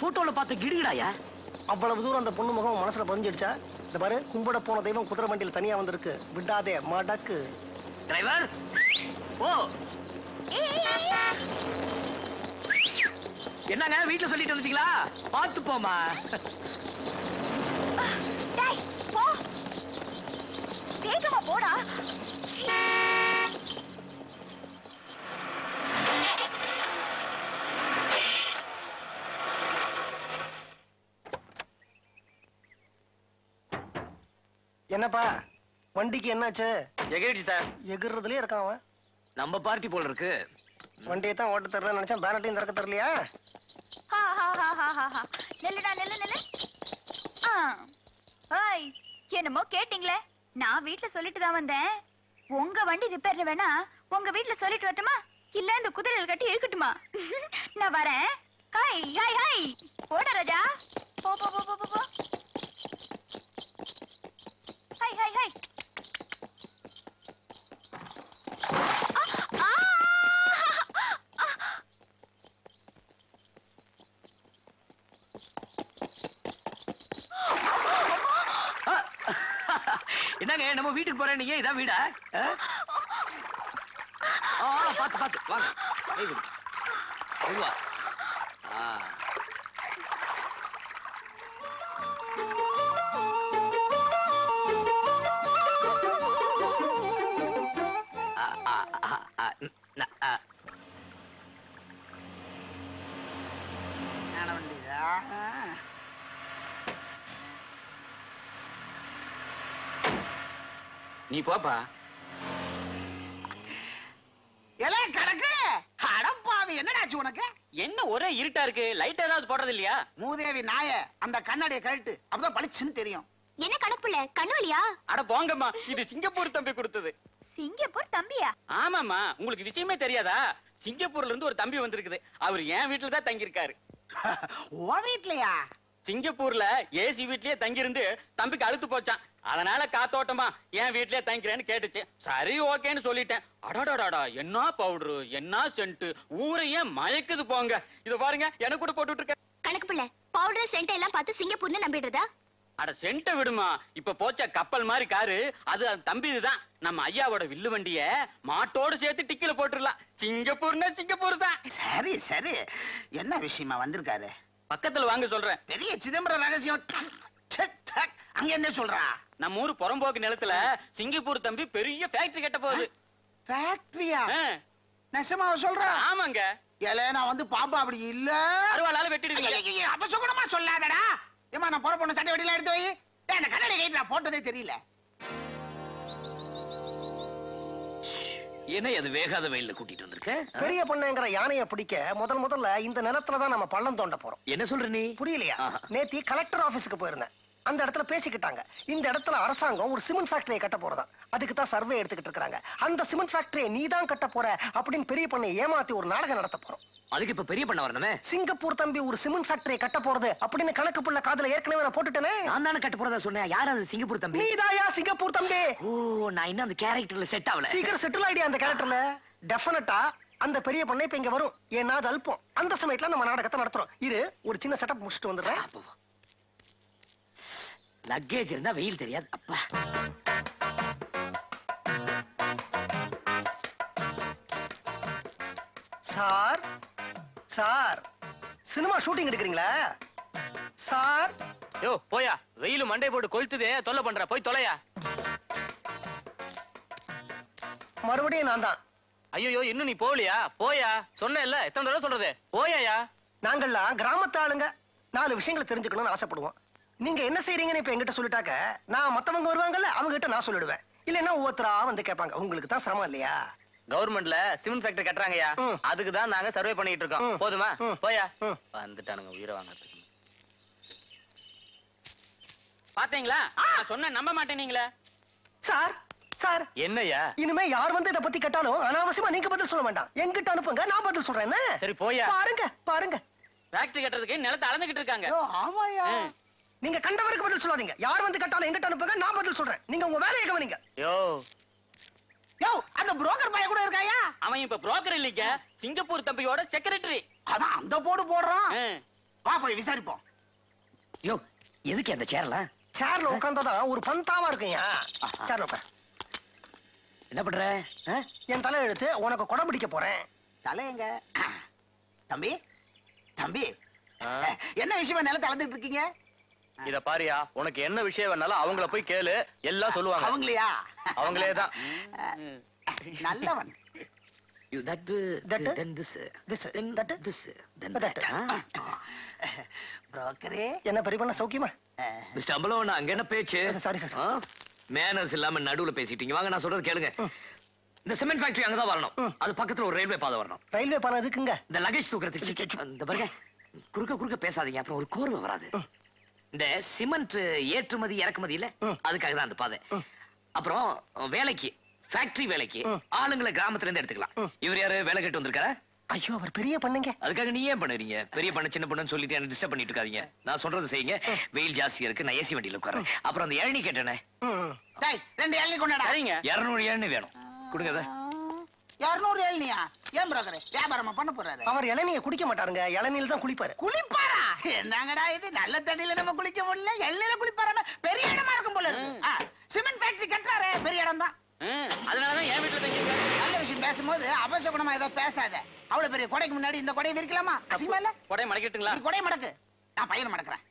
போட்டோல பார்த்த கிடுகிடாயா? அவ்வளவு தூரம் அந்த பொண்ணு முகம் மனசுல பதிஞ்சிடுச்சா? இந்த பாரு கும்பிட போன தெய்வம் குதிரை வண்டியில் தனியா வந்திருக்கு. விடாதே மடக்கு. டிரைவர் ஓ. என்னங்க வீட்டுல சொல்லிட்டு வந்துட்டீங்களா? பார்த்து போமா டேய் போ. வேகமா போடா. என்னப்பா வண்டிக்கு என்னாச்சு? எகிரிச்சு சார். எகிர்றதுலயே இருக்கான் அவன். நம்ம பார்ட்டி போல இருக்கு. வண்டியை தான் ஓட்ட தரல நினைச்சேன் பேனட்டையும் திறக்க தரலையா ஹா, ஹா, ஹா, ஹா, ஹா, ஹா. நில்லுடா நில்லு நில்லு. ஆ. ஓய் என்னமோ கேட்டீங்களே. நான் வீட்ல சொல்லிட்டு தான் வந்தேன். உங்க வண்டி ரிப்பேர்னு வேணா உங்க வீட்ல சொல்லிட்டு வரட்டுமா? இல்ல இந்த குதிரையில் கட்டி இழுக்கட்டுமா? நான் வரேன். Hi hi hi. போட ராஜா. போ போ போ போ போ போ ஹாய் ஹாய் ஹாய் ஆ, ஆ! இதாங்க நம்ம வீட்டுக்கு போறேன் நீங்க இதான் வீடா பாத்து பாத்து வாங்க கை கொடு. மெதுவா. ஆ. ஆ, ஆ, ஆ, ஆ, ந- போப்பா. எலே கிடக்கு அடப்பாவி என்னடாச்சு உனக்கு? என்ன ஒரே இருட்டா இருக்கு? லைட் ஏதாவது போடுறது இல்லையா? மூதேவி நாய அந்த கண்ணாடியை கழட்டு அப்பதான் பளிச்சுன்னு தெரியும். என்ன கணக்கு பிள்ளை கண்ணுலியா அட போங்கம்மா இது சிங்கப்பூர் தம்பி கொடுத்தது. சிங்கப்பூர் தம்பியா? ஆமாமா உங்களுக்கு விஷயமே தெரியாதா? சிங்கப்பூர்ல இருந்து ஒரு தம்பி வந்திருக்குது. அவர் என் வீட்டுல தான் தங்கியிருக்காரு. ஓ வீட்லயா? சிங்கப்பூர்ல ஏசி வீட்லயே தங்கியிருந்து தம்பிக்கு அழுத்து போச்சான். அதனால காத்தோட்டமா என் வீட்லயே தங்கிக்கிறேன்னு கேட்டுச்சு. சரி ஓகேன்னு சொல்லிட்டேன். அடடடடா என்ன பவுடரு என்ன சென்ட் ஊரையே மயக்குது போங்க. இது பாருங்க எனக்கு கூட போட்டுட்டு இருக்க. கணக்கு பிள்ளை பவுடர் சென்ட் எல்லாம் பார்த்து சிங்கப்பூர்னு நம்பிடுறதா? அட சென்ட்ட விடுமா. இப்ப போச்ச கப்பல் மாதிரி காரு அது அது தம்பி இதுதான் நம்ம ஐயாவோட வில்லு வண்டிய மாட்டோடு சேர்த்து டிக்கில போட்டுடலாம் சிங்கப்பூர்னா சிங்கப்பூர் தான் சரி சரி. என்ன விஷயமா வந்திருக்காரு? பக்கத்துல வாங்க சொல்றேன். பெரிய சிதம்பரம் ரகசியம். அங்க என்ன சொல்றா? நம்ம ஊர் புறம்போக்கு நிலத்துல சிங்கப்பூர் தம்பி பெரிய ஃபேக்டரி கட்ட போகுது. ஃபேக்டரியா ஆ, நெசமாவ சொல்றா? ஆமாங்க. ஏலே நான் வந்து பாப்பா அப்படி இல்ல. அருவாளால வெட்டிடுவீங்க. ஐயையையே, அப்ப சுகுணமா சொல்லாதடா. ஏமா நான் போற பொண்ணு சட்டை வெட்டிலாம் எடுத்து டேய், அந்த கண்ணாடி கைட்டு நான் போட்டதே தெரியல. என்ன அது வேகாத வெயில்ல கூட்டிட்டு வந்திருக்க? பெரிய பொண்ணுங்கிற யானையை பிடிக்க முதல் முதல்ல இந்த நிலத்துல தான் நம்ம பள்ளம் தோண்ட போறோம். என்ன சொல்ற நீ? புரியலையா. நேத்தி கலெக்டர் ஆபீஸ்க்கு போயிருந்தேன். அந்த இடத்துல பேசிக்கிட்டாங்க. இந்த இடத்துல அரசாங்கம் ஒரு சிமெண்ட் ஃபேக்டரியை கட்ட போறதா? அதுக்கு தான் சர்வே எடுத்துக்கிட்டு இருக்காங்க அந்த சிமெண்ட் ஃபேக்டரியை நீ தான் கட்ட போற அப்படின்னு பெரிய பண்ணை ஏமாத்தி ஒரு நாடகம் நடத்த போறோம். அதுக்கு இப்ப பெரிய பண்ண வரணுமே? சிங்கப்பூர் தம்பி ஒரு சிமெண்ட் ஃபேக்டரியை கட்ட போறது அப்படின்னு கணக்கு புள்ள காதுல ஏற்கனவே நான் போட்டுட்டேனே. நான் தானே கட்ட போறதா சொன்னேன். யார் அது? சிங்கப்பூர் தம்பி. நீதாயா சிங்கப்பூர் தம்பி? ஓ நான் இன்னும் அந்த கேரக்டர்ல செட் ஆகல. சீக்கிரம் செட்டில் ஆயிடியா அந்த கேரக்டர்ல டெஃபினட்டா அந்த பெரிய பொண்ணை இப்ப இங்க வரும். ஏன்னா அது அல்பம். அந்த சமயத்துல நம்ம நாடகத்தை நடத்துறோம். இரு ஒரு சின்ன செட்டப் முடிச்சுட்டு வந்துடுறேன். லக்கேஜ் இருந்தா வெயில் தெரியாது. அப்பா. சார் சார் சினிமா ஷூட்டிங் எடுக்கிறீங்களா? சார். யோ போயா. வெயில் மண்டை போட்டு கொளுத்துதே தொல்லை பண்ற. போய் தொலையா. மறுபடியும் நான் தான். ஐயோ இன்னும் நீ போகலையா? போயா. சொன்னேன்ல எத்தனை தடவை சொல்றது? போயாயா? நாங்கள்லாம் கிராமத்து ஆளுங்க. நாலு விஷயங்களை தெரிஞ்சுக்கணும்னு ஆசைப்படுவோம். நீங்க என்ன செய்றீங்கன்னு இப்ப என்கிட்ட சொல்லிட்டாக்க நான் மத்தவங்க வருவாங்கல்ல அவங்க கிட்ட நான் சொல்லிடுவேன். இல்லைன்னா ஒவ்வொருத்தரா வந்து கேட்பாங்க. உங்களுக்கு தான் சிரமம் இல்லையா? கவர்மெண்ட்ல சிமெண்ட் ஃபேக்டரி கட்டுறாங்கயா. அதுக்கு தான் நாங்க சர்வே பண்ணிட்டு இருக்கோம். போதுமா. போயா. வந்துட்டானுங்க உயிரை வாங்கறதுக்கு. பாத்தீங்களா? நான் சொன்ன நம்ப மாட்டேனீங்களே. Sir sir. என்னய்யா? இனிமே யார் வந்து இத பத்தி கேட்டாலும் அனாவசியமா நீங்க பதில் சொல்ல வேண்டாம். என்கிட்ட அனுப்புங்க நான் பதில் சொல்றேன். என்ன? சரி போயா. பாருங்க பாருங்க. ஃபேக்டரி கட்டுறதுக்கு நிலத்தை அளந்துகிட்டு இருக்காங்க. ஆமாயா. நீங்க கண்டவருக்கு பதில் சொல்லாதீங்க. யார் வந்து கேட்டாலும் என்கிட்ட அனுப்புங்க நான் பதில் சொல்றேன். நீங்க உங்க வேலையை கவனிங்க. யோ யோ அந்த புரோக்கர் பையன் கூட இருக்காயா? அவன் இப்ப புரோக்கர் இல்லைங்க. சிங்கப்பூர் தம்பியோட செக்ரட்டரி அதான் அந்த போடு போடுறான். வா போய் விசாரிப்போம். யோ எதுக்கு அந்த சேர்லாம் சேர்ல உட்கார்ந்தாதான் ஒரு பந்தாவா இருக்குயா சேர்ல உட்கார். என்ன பண்ற? என் தலை எடுத்து உனக்கு கொடை பிடிக்க போறேன். தலை எங்க? தம்பி தம்பி. என்ன விஷயமா நிலத்தை அளந்துட்டு இருக்கீங்க? இத பாரியா உனக்கு என்ன விஷயம் வேணாலும் அவங்கள போய் கேளு. எல்லாம் சொல்லுவாங்க. அவங்களையா? அவங்களே தான் நல்லவன். You that, uh, That, uh, then this, uh, this, then that, uh, this, uh, then that. புரோக்கரே என்ன பெரியப்பண்ண சௌக்கியமா? மிஸ்டர் அம்பலவன் அங்க என்ன பேச்சு? சாரி சார் மேனர்ஸ் இல்லாம நடுவுல பேசிட்டீங்க வாங்க நான் சொல்றது கேளுங்க. இந்த சிமெண்ட் ஃபேக்டரி அங்கதான் வரணும். அது பக்கத்துல ஒரு ரயில்வே பாதை வரணும். ரயில்வே பாலம் இருக்குங்க இந்த லகேஜ் தூக்குறதுக்கு இந்த பாருங்க. குறுக்க குறுக்க பேசாதீங்க. அப்புறம் ஒரு கோர்வை வராது. இந்த சிமெண்ட் ஏற்றுமதி இறக்குமதி இல்ல? அதுக்காக தான் அந்த பாதை. அப்புறம் வேலைக்கு ஃபேக்டரி வேலைக்கு ஆளுங்களை கிராமத்துல இருந்து எடுத்துக்கலாம் இவர் யாரு? வேலை கேட்டு வந்திருக்காரா? ஐயோ அவர் பெரிய பண்ணுங்க. அதுக்காக நீ ஏன் பண்ணுறீங்க? பெரிய பண்ண சின்ன பண்ணு சொல்லிட்டு என்ன டிஸ்டர்ப் பண்ணிட்டு இருக்காதீங்க. நான் சொல்றது செய்யுங்க. வெயில் ஜாஸ்தியா இருக்கு நான் ஏசி வண்டியில உட்காரேன் அப்புறம் அந்த இளநீ கேட்டேனே. ரெண்டு இளநீ கொண்டாடா. சரிங்க. இருநூறு இளநீ வேணும். கொடுங்க அதை. இருநூறு இளநியா ஏன் புரோக்கரே வியாபாரமா பண்ண போறாரு? அவர் இளநியை குடிக்க மாட்டாருங்க. இளநியில் தான் குளிப்பாரு. குளிப்பாரா? என்னங்கடா இது? நல்ல தண்ணியில நம்ம குளிக்க முடியல. எல்லையில குளிப்பாராம? பெரிய இடமா இருக்கும் போல இருக்கு. பெரிய இடம் தான் அதனாலதான் என் வீட்டுல தங்கியிருக்காரு நல்ல விஷயம் பேசும்போது அபசகுணமா ஏதோ பேசாத. அவ்வளவு பெரிய கொடைக்கு முன்னாடி இந்த கொடையை விரிக்கலாமா? அசிங்கமா இல்ல? கொடை மடக்கிட்டுங்களா? நீ கொடையை மடக்கு. நான் பையனை மடக்குறேன்.